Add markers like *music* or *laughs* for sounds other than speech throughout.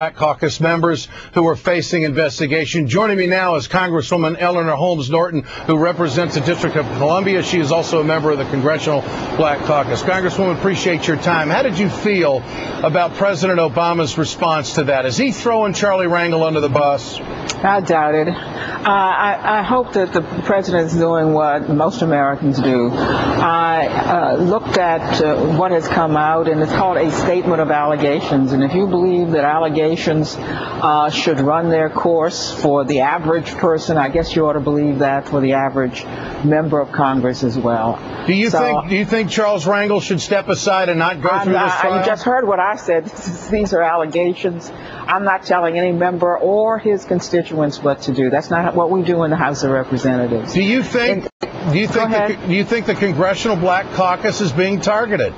Black Caucus members who are facing investigation. Joining me now is Congresswoman Eleanor Holmes Norton, who represents the District of Columbia. She is also a member of the Congressional Black Caucus. Congresswoman, appreciate your time. How did you feel about President Obama's response to that? Is he throwing Charlie Rangel under the bus? I doubt it. Uh, I, I, hope that the president is doing what most Americans do. I uh, looked at uh, what has come out, and it's called a statement of allegations. And if you believe that allegations uh, should run their course for the average person, I guess you ought to believe that for the average member of Congress as well. Do you so, think? Do you think Charles Rangel should step aside and not go I'm through this trial? You just heard what I said. *laughs* These are allegations. I'm not telling any member or his constituents what to do. That's not what we do in the House of Representatives. Do you think? And, do you think? The, do you think the Congressional Black Caucus is being targeted?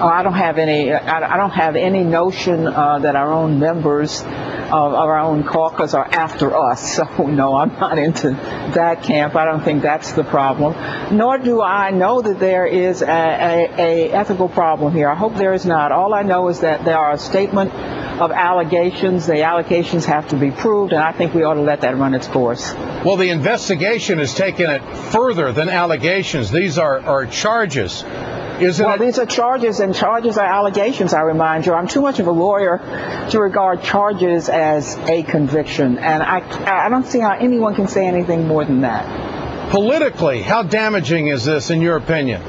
Oh, I don't have any. I don't have any notion uh, that our own members of our own caucus are after us. *laughs* So no, I'm not into that camp. I don't think that's the problem. Nor do I know that there is a, a, a ethical problem here. I hope there is not. All I know is that there are a statement of allegations. The allegations have to be proved, and I think we ought to let that run its course. Well, the investigation has taken it further than allegations. These are, are charges. Isn't well, it? these are charges, and charges are allegations, I remind you. I'm too much of a lawyer to regard charges as a conviction, and I, I don't see how anyone can say anything more than that. Politically, how damaging is this, in your opinion?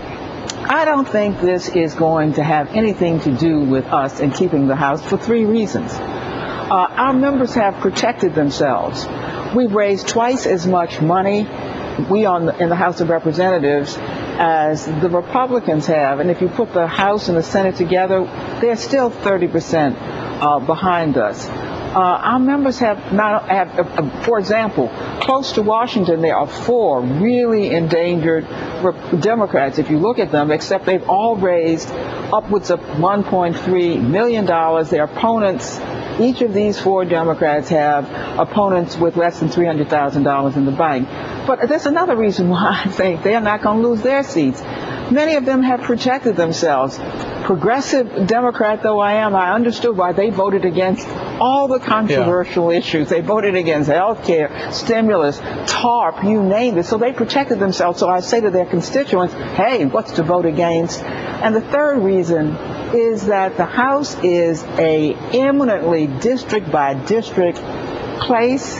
I don't think this is going to have anything to do with us in keeping the House for three reasons. Uh, our members have protected themselves. We've raised twice as much money, we on the, in the House of Representatives, as the Republicans have. And if you put the House and the Senate together, they're still 30% uh, behind us. Uh, our members have not have, uh, for example, close to Washington, there are four really endangered Democrats. If you look at them, except they've all raised upwards of 1.3 million dollars. Their opponents each of these four Democrats have opponents with less than $300,000 in the bank. But there's another reason *laughs* why I think they're not going to lose their seats. Many of them have protected themselves. Progressive Democrat though I am, I understood why they voted against all the controversial yeah. issues. They voted against health care, stimulus, TARP, you name it. So they protected themselves. So I say to their constituents, hey, what's to vote against? And the third reason is that the House is a eminently district by district place.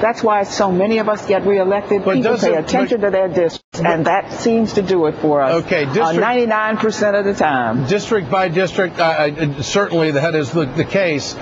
That's why so many of us get reelected. But People pay attention but, to their districts, and that seems to do it for us. Okay, uh, district, uh, 99% of the time. District by district, uh, uh, certainly that is the, the case.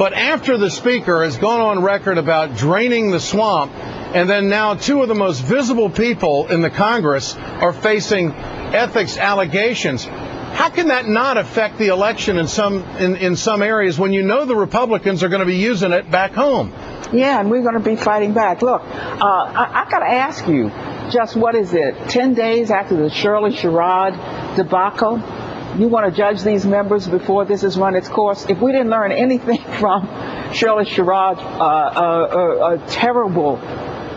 But after the Speaker has gone on record about draining the swamp, and then now two of the most visible people in the Congress are facing ethics allegations. How can that not affect the election in some in, in some areas when you know the Republicans are going to be using it back home? Yeah, and we're going to be fighting back. Look, uh, I, I got to ask you, just what is it? Ten days after the Shirley Sherrod debacle, you want to judge these members before this has run its course? If we didn't learn anything *laughs* from Shirley Sherrod, uh, uh, a terrible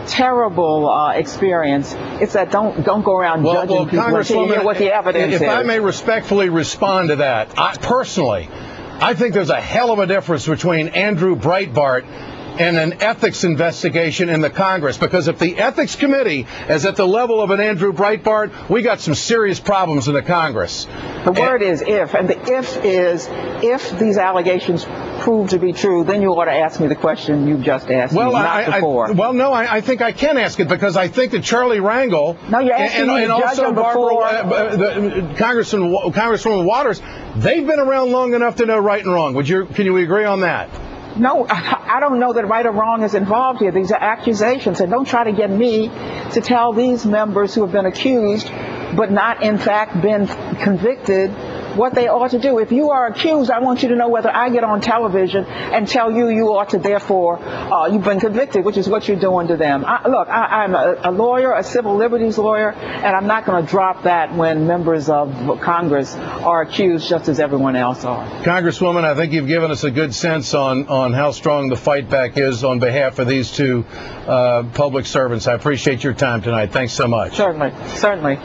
terrible uh, experience. It's that don't don't go around well, judging well, people until you what the evidence if is. If I may respectfully respond to that, I, personally, I think there's a hell of a difference between Andrew Breitbart and an ethics investigation in the Congress because if the ethics committee is at the level of an Andrew Breitbart, we got some serious problems in the Congress. The word and, is if, and the if is if these allegations prove to be true, then you ought to ask me the question you just asked well, me, not I, before. I, well, no, I, I, think I can ask it because I think that Charlie Rangel no, you're asking and, and, and also Barbara, uh, the, Congressman, Congresswoman Waters, they've been around long enough to know right and wrong. Would you? Can you agree on that? No, I don't know that right or wrong is involved here. These are accusations, and don't try to get me to tell these members who have been accused but not in fact been convicted what they ought to do. If you are accused, I want you to know whether I get on television and tell you you ought to therefore, uh, you've been convicted, which is what you're doing to them. I, look, I, am a, a, lawyer, a civil liberties lawyer, and I'm not going to drop that when members of Congress are accused just as everyone else are. Congresswoman, I think you've given us a good sense on, on how strong the fight back is on behalf of these two uh, public servants. I appreciate your time tonight. Thanks so much. Certainly, certainly.